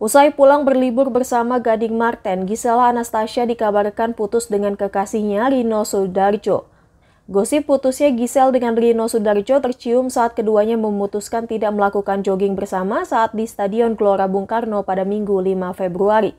Usai pulang berlibur bersama Gading Marten, Gisela Anastasia dikabarkan putus dengan kekasihnya Rino Sudarjo. Gosip putusnya Gisel dengan Rino Sudarjo tercium saat keduanya memutuskan tidak melakukan jogging bersama saat di Stadion Gelora Bung Karno pada Minggu 5 Februari.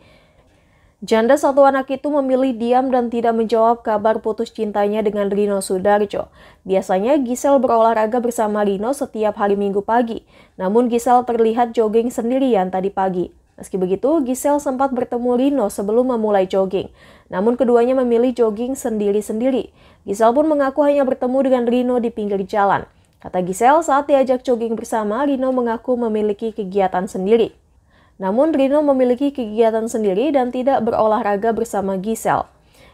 Janda satu anak itu memilih diam dan tidak menjawab kabar putus cintanya dengan Rino Sudarjo. Biasanya Gisel berolahraga bersama Rino setiap hari Minggu pagi, namun Gisel terlihat jogging sendirian tadi pagi. Meski begitu, Gisel sempat bertemu Rino sebelum memulai jogging. Namun keduanya memilih jogging sendiri-sendiri. Gisel pun mengaku hanya bertemu dengan Rino di pinggir jalan. Kata Gisel, saat diajak jogging bersama, Rino mengaku memiliki kegiatan sendiri. Namun Rino memiliki kegiatan sendiri dan tidak berolahraga bersama Gisel.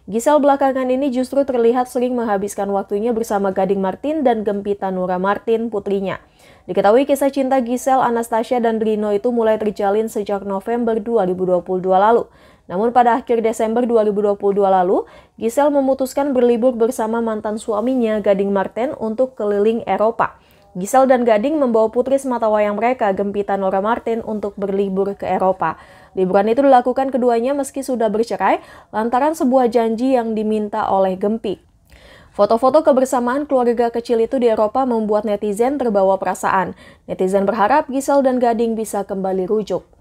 Gisel belakangan ini justru terlihat sering menghabiskan waktunya bersama Gading Martin dan Gempita Nura Martin, putrinya. Diketahui kisah cinta Gisel, Anastasia, dan Rino itu mulai terjalin sejak November 2022 lalu. Namun pada akhir Desember 2022 lalu, Gisel memutuskan berlibur bersama mantan suaminya Gading Martin untuk keliling Eropa. Gisel dan Gading membawa putri semata wayang mereka, Gempita Nora Martin, untuk berlibur ke Eropa. Liburan itu dilakukan keduanya meski sudah bercerai lantaran sebuah janji yang diminta oleh Gempi. Foto-foto kebersamaan keluarga kecil itu di Eropa membuat netizen terbawa perasaan. Netizen berharap Gisel dan Gading bisa kembali rujuk.